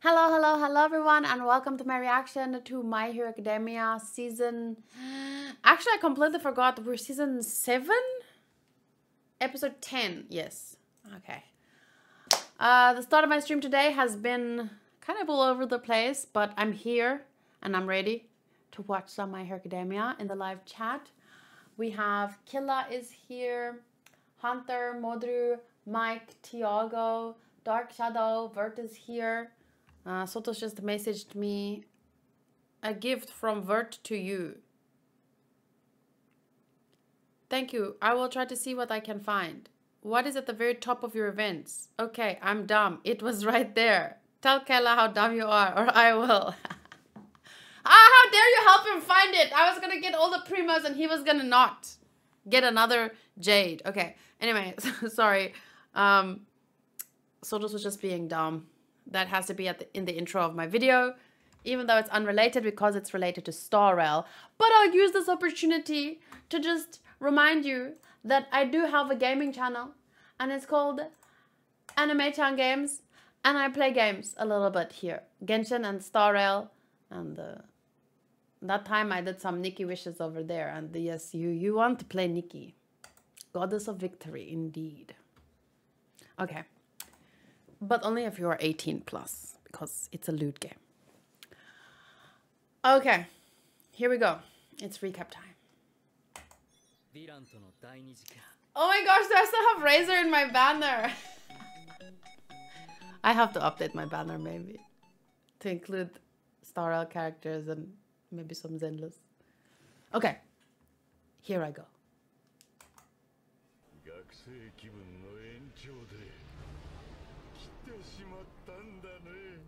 Hello, hello, hello, everyone, and welcome to my reaction to My Hero Academia season. Actually, I completely forgot we're season seven, episode 10. Yes, okay. Uh, the start of my stream today has been kind of all over the place, but I'm here and I'm ready to watch some My Hero Academia in the live chat. We have Killa is here, Hunter, Modru, Mike, Tiago, Dark Shadow, Vert is here. Uh, Sotos just messaged me a gift from Vert to you. Thank you. I will try to see what I can find. What is at the very top of your events? Okay, I'm dumb. It was right there. Tell Kella how dumb you are, or I will. ah, how dare you help him find it? I was gonna get all the primas and he was gonna not get another jade. Okay, anyway, sorry. Um, Sotos was just being dumb that has to be at the, in the intro of my video, even though it's unrelated because it's related to Star Rail. But I'll use this opportunity to just remind you that I do have a gaming channel and it's called Animaechan Games and I play games a little bit here. Genshin and Star Rail and uh, that time I did some Nikki wishes over there and yes, you, you want to play NIKKE. Goddess of Victory, indeed. Okay but only if you are 18 plus because it's a loot game. Okay, here we go. It's recap time. Oh my gosh, do I still have Razor in my banner? I have to update my banner maybe to include Star Rail characters and maybe some Zenless. Okay, here I go. 来てしまったんだね。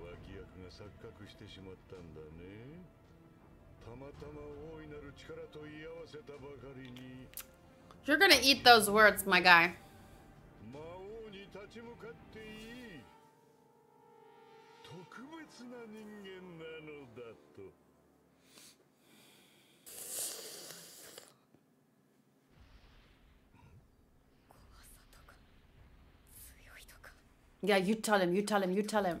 脇役が錯覚してしまったんだね。たまたま大いなる力と言い合わせたばかりに。You're gonna eat those words, my guy. 魔王に立ち向かっていい。特別な人間なのだと。Yeah, you tell him, you tell him, you tell him.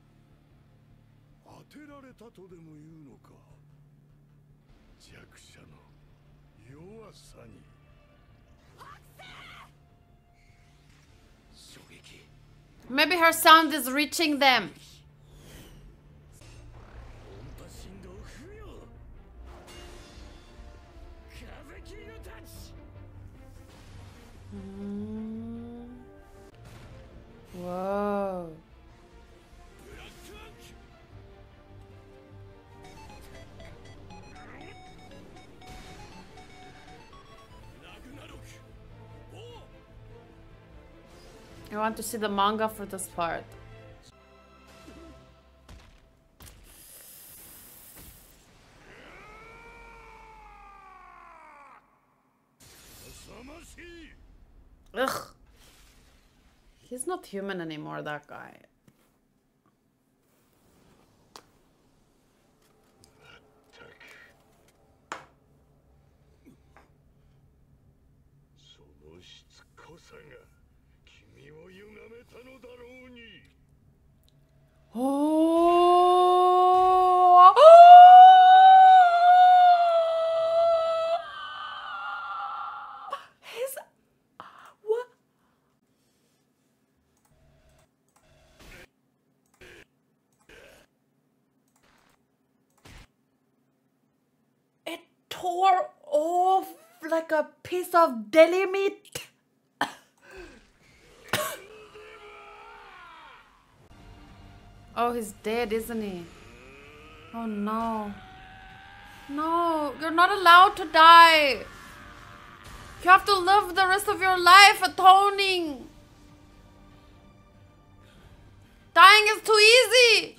当てられたとでも言うのか弱者の弱さに衝撃 Maybe her sound is reaching them. Whoa. I want to see the manga for this part. Ugh. He's not human anymore, that guy. Oh! His what? It tore off. like a piece of deli meat. oh, he's dead, isn't he? Oh no. No, you're not allowed to die. You have to live the rest of your life atoning. Dying is too easy.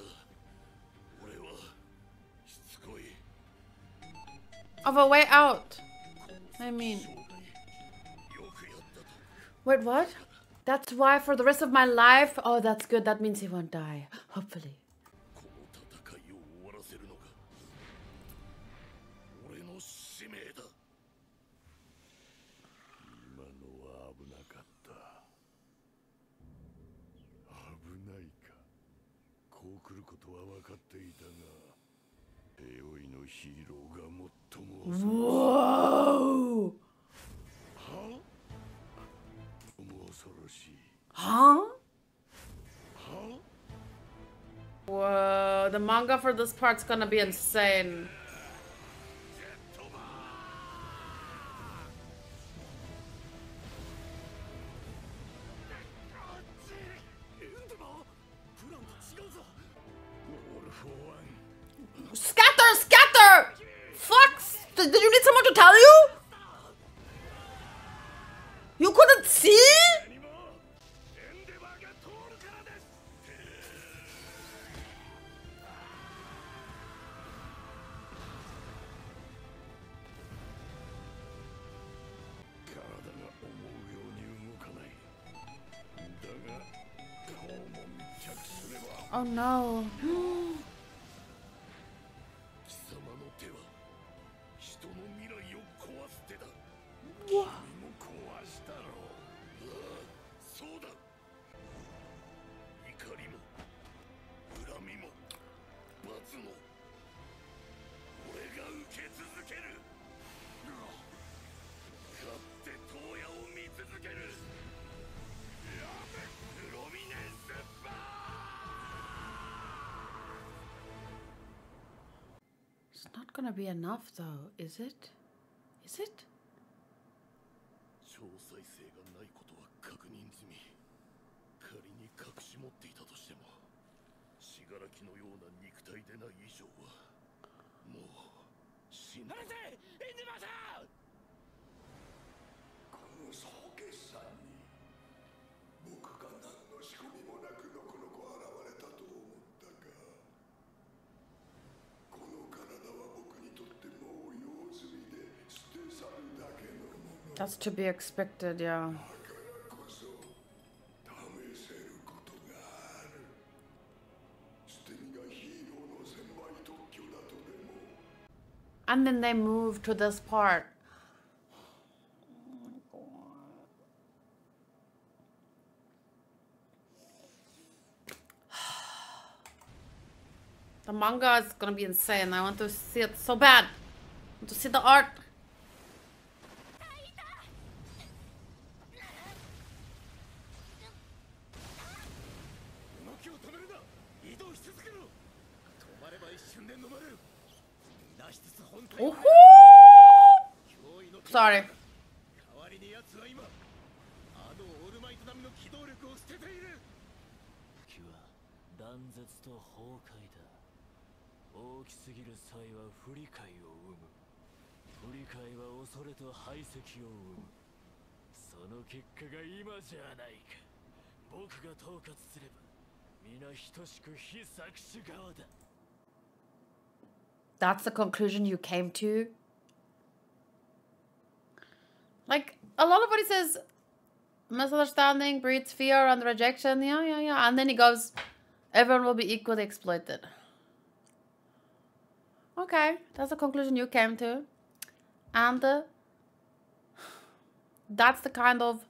Of a way out. I mean... Wait, what? That's why for the rest of my life... Oh, that's good. That means he won't die. Hopefully. Whoa! Huh? Whoa, the manga for this part's gonna be insane. Oh no. It's not gonna be enough though, is it? Is it? 超再生がないことは確認済み仮に隠し持っていたとしても死柄木のような肉体でない以上はもう死なせエンデバーさんこの総決算に That's to be expected, yeah. And then they move to this part. The manga is gonna be insane. I want to see it so bad. I want to see the art. 脱出本体 Oh, は脅威の sorry. 代わりに奴は今あのオールマイト並みの機動力を捨てている気は断絶と崩壊だ。大きすぎる際は不理解を生む。不理解は恐れと排斥を生む。その結果が今じゃないか。僕が統括すれば皆等しく非作手側だ That's the conclusion you came to? Like, a lot of what he says, misunderstanding breeds fear and rejection. Yeah, yeah, yeah. And then he goes, everyone will be equally exploited. Okay, that's the conclusion you came to. And uh, that's the kind of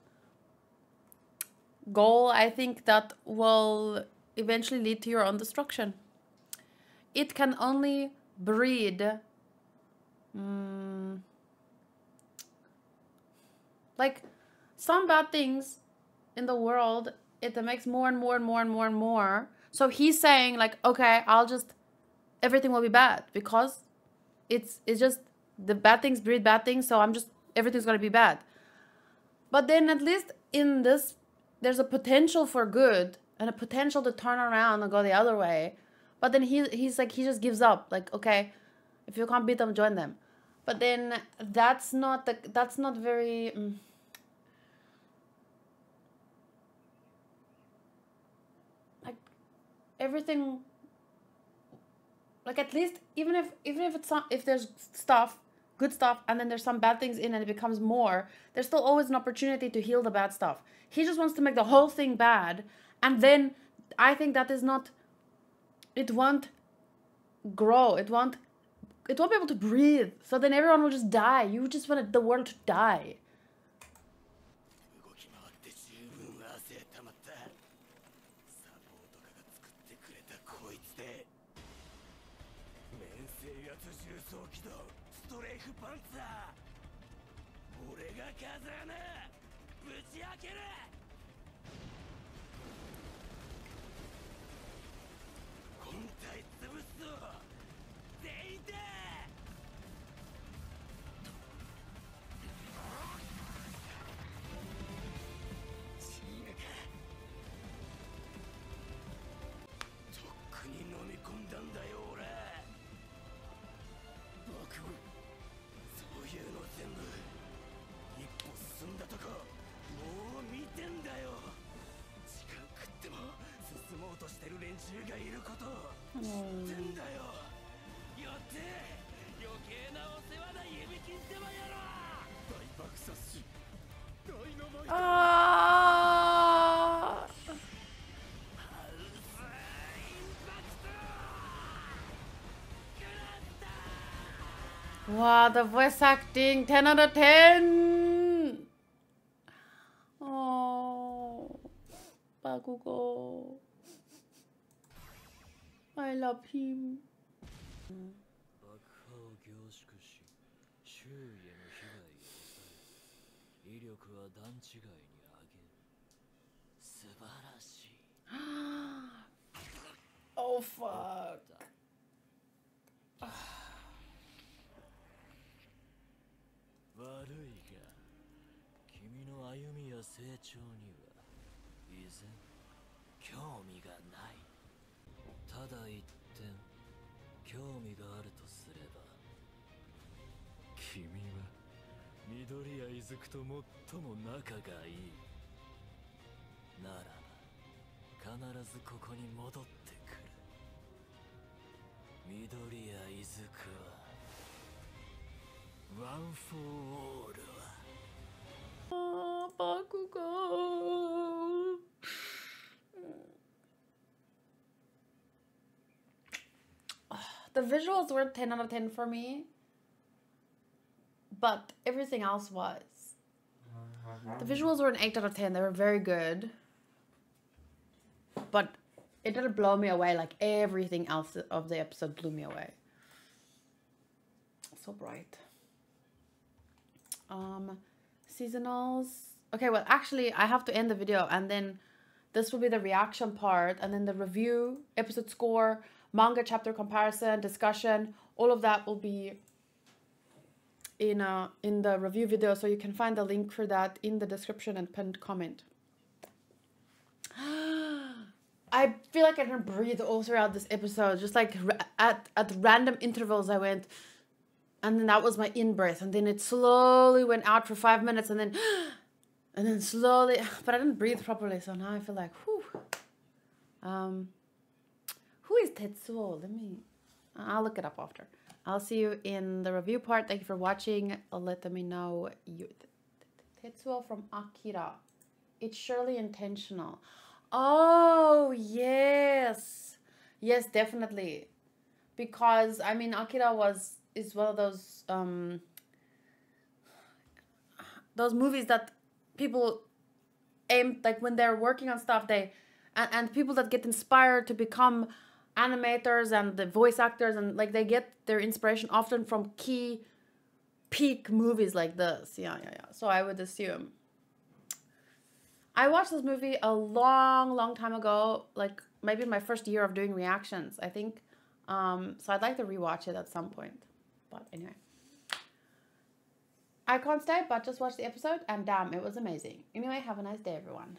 goal I think that will eventually lead to your own destruction. It can only breed mm, like some bad things in the world it makes more and more and more and more and more so he's saying like okay i'll just everything will be bad because it's it's just the bad things breed bad things so i'm just everything's gonna be bad. But then at least in this, there's a potential for good and a potential to turn around and go the other way. But then he he's like he just gives up. Like okay, if you can't beat them, join them. But then that's not the that's not very. Mm, like everything like at least even if even if it's not if there's stuff good stuff and then there's some bad things in and it becomes more there's still always an opportunity to heal the bad stuff he just wants to make the whole thing bad and then i think that is not it won't grow. It won't it won't be able to breathe. So then everyone will just die. You just want the world to die 体 Wow, the voice acting 10 out of 10. Oh, Bakugo. I love him. Oh, 爆破成長には依然興味がないただ一点興味があるとすれば君は緑谷いずくと最も仲がいい。ならば必ずここに戻ってくる。緑谷いずくはワン・フォー・オール。は Bakugo. The visuals were 10 out of 10 for me, but everything else was. The visuals were an 8 out of 10. They were very good. But it didn't blow me away like everything else of the episode blew me away. So bright. Um, seasonals. Okay, well, actually, I have to end the video and then this will be the reaction part and then the review, episode score, manga chapter comparison, discussion. All of that will be in uh, in the review video, so you can find the link for that in the description and pinned comment. I feel like I didn't breathe all throughout this episode. Just like at at random intervals, I went, and then that was my in breath, and then it slowly went out for five minutes, and then, and then slowly. But I didn't breathe properly, so now I feel like, whew. Um, who is Tetsuo? Let me. I'll look it up after. I'll see you in the review part. Thank you for watching. Let me know you. Tetsuo from Akira. It's surely intentional. Oh, yes. Yes, definitely. Because I mean Akira was is one of those um those movies that people aim like when they're working on stuff they and, and people that get inspired to become animators and the voice actors and like they get their inspiration often from key peak movies like this. Yeah, yeah, yeah. So I would assume I watched this movie a long, long time ago, like maybe my first year of doing reactions, I think. Um, so I'd like to rewatch it at some point. But anyway. I can't stay, but just watch the episode and damn, it was amazing. Anyway, have a nice day, everyone.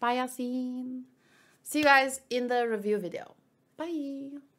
Bye, Yasin. See you guys in the review video. Bye.